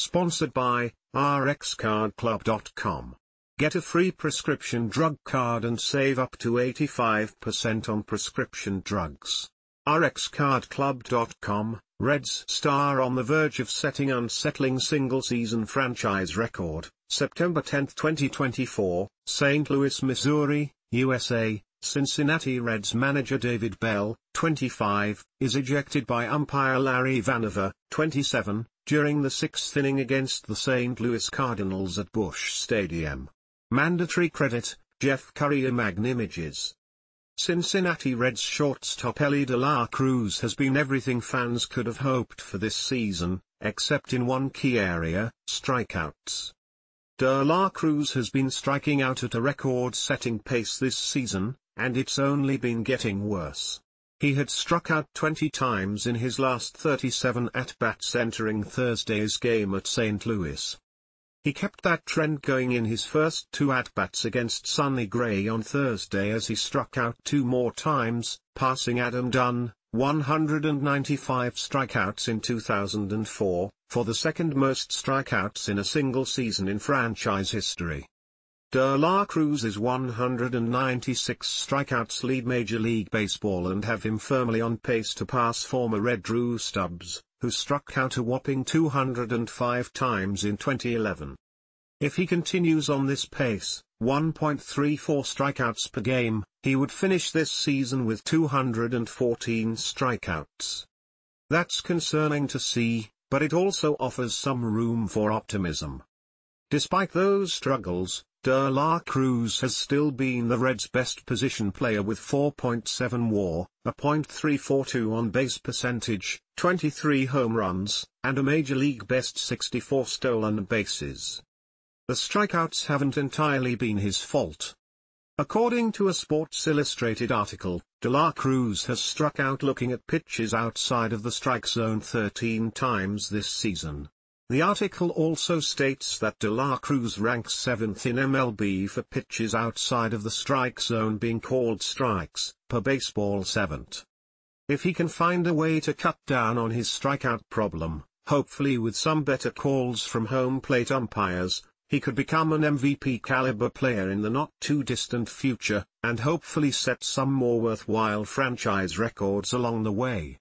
Sponsored by RxCardClub.com. Get a free prescription drug card and save up to 85% on prescription drugs. RxCardClub.com, Reds star on the verge of setting unsettling single-season franchise record, September 10, 2024, St. Louis, Missouri, USA, Cincinnati Reds manager David Bell, 25, is ejected by umpire Larry Vanover, 27, during the sixth inning against the St. Louis Cardinals at Busch Stadium. Mandatory credit, Jeff Curry Currier Images. Cincinnati Reds shortstop Elly De La Cruz has been everything fans could have hoped for this season, except in one key area, strikeouts. De La Cruz has been striking out at a record-setting pace this season, and it's only been getting worse. He had struck out 20 times in his last 37 at-bats entering Thursday's game at St. Louis. He kept that trend going in his first two at-bats against Sonny Gray on Thursday as he struck out two more times, passing Adam Dunn, 195 strikeouts in 2004, for the second most strikeouts in a single season in franchise history. De La Cruz's 196 strikeouts lead Major League Baseball and have him firmly on pace to pass former Red Drew Stubbs, who struck out a whopping 205 times in 2011. If he continues on this pace, 1.34 strikeouts per game, he would finish this season with 214 strikeouts. That's concerning to see, but it also offers some room for optimism. Despite those struggles, De La Cruz has still been the Reds' best position player with 4.7 WAR, a .342 on-base percentage, 23 home runs, and a Major League best 64 stolen bases. The strikeouts haven't entirely been his fault. According to a Sports Illustrated article, De La Cruz has struck out looking at pitches outside of the strike zone 13 times this season. The article also states that De La Cruz ranks 7th in MLB for pitches outside of the strike zone being called strikes, per Baseball Savant. If he can find a way to cut down on his strikeout problem, hopefully with some better calls from home plate umpires, he could become an MVP caliber player in the not too distant future, and hopefully set some more worthwhile franchise records along the way.